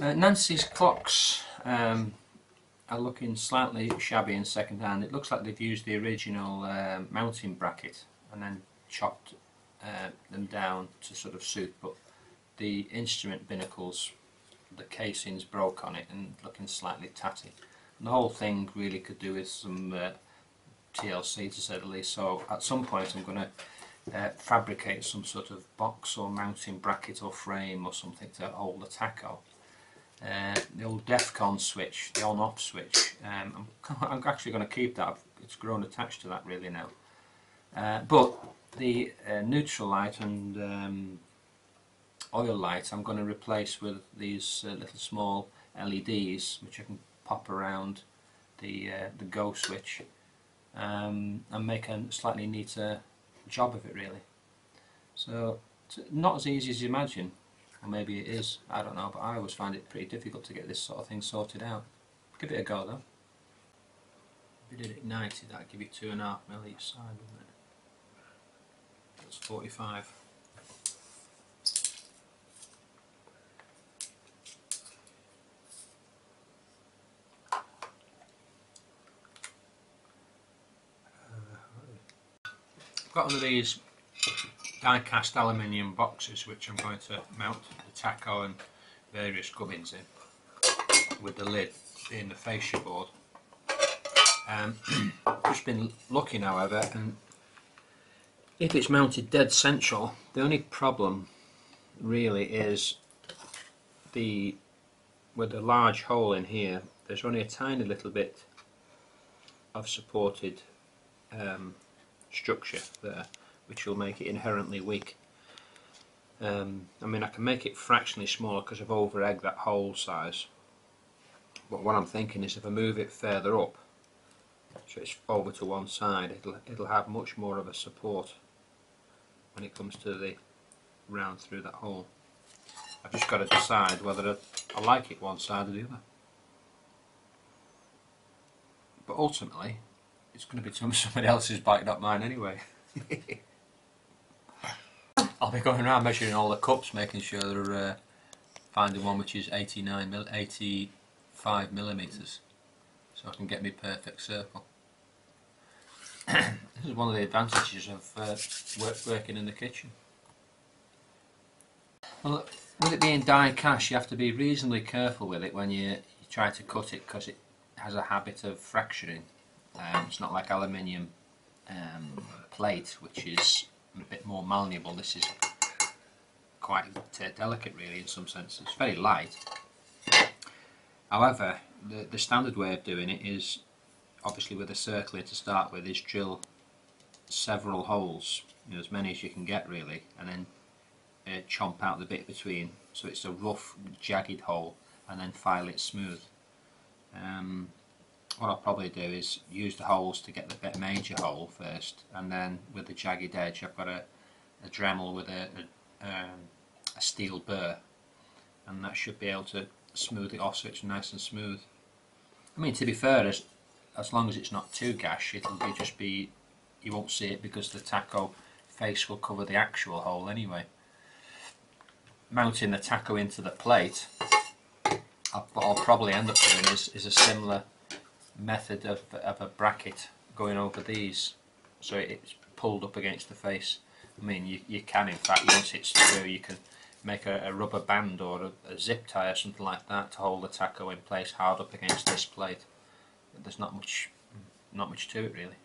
Uh, Nancy's clocks um, are looking slightly shabby and second hand. It looks like they've used the original uh, mounting bracket and then chopped uh, them down to sort of suit but the instrument binnacles, the casings broke on it and looking slightly tatty. And the whole thing really could do with some uh, TLC to say the least so at some point I'm going to uh, fabricate some sort of box or mounting bracket or frame or something to hold the tacho uh, the old DEFCON switch, the on-off switch. Um, I'm, I'm, actually going to keep that. It's grown attached to that really now. Uh, but the uh, neutral light and um, oil light I'm going to replace with these uh, little small LEDs which I can pop around the uh, the go switch um, and make a slightly neater job of it really. So it's not as easy as you imagine or maybe it is, I don't know, but I always find it pretty difficult to get this sort of thing sorted out. Give it a go though. If you did it 90, that'd give you 2.5 mil each side, wouldn't it? That's 45. Uh, got one of these die cast aluminium boxes which I'm going to mount the tacho and various gubbins in with the lid being the fascia board. Um, just been looking however and if it's mounted dead central the only problem really is the with a large hole in here there's only a tiny little bit of supported um, structure there which will make it inherently weak. Um, I mean I can make it fractionally smaller because I've over egged that hole size but what I'm thinking is if I move it further up so it's over to one side it'll, it'll have much more of a support when it comes to the round through that hole. I've just got to decide whether I like it one side or the other. But ultimately it's going to be somebody else's bike not mine anyway. I'll be going around measuring all the cups, making sure they're uh, finding one which is 89 mil 85 millimeters, so I can get me perfect circle. this is one of the advantages of uh, work, working in the kitchen. Well, with it being die cast, you have to be reasonably careful with it when you, you try to cut it because it has a habit of fracturing. Um, it's not like aluminium um, plate, which is a bit more malleable. This is quite delicate really in some sense. It's very light. However, the, the standard way of doing it is obviously with a circlet to start with is drill several holes, you know, as many as you can get really, and then uh, chomp out the bit between so it's a rough jagged hole and then file it smooth. Um, what I'll probably do is use the holes to get the bit major hole first and then with the jagged edge I've got a, a Dremel with a, a, um, a steel burr and that should be able to smooth it off so it's nice and smooth. I mean to be fair as, as long as it's not too gash it'll be just be you won't see it because the tacho face will cover the actual hole anyway. Mounting the tacho into the plate what I'll probably end up doing is, is a similar method of, of a bracket going over these so it's pulled up against the face. I mean you, you can in fact once it's through you can make a, a rubber band or a, a, zip tie or something like that to hold the tacho in place hard up against this plate. There's not much not much to it really.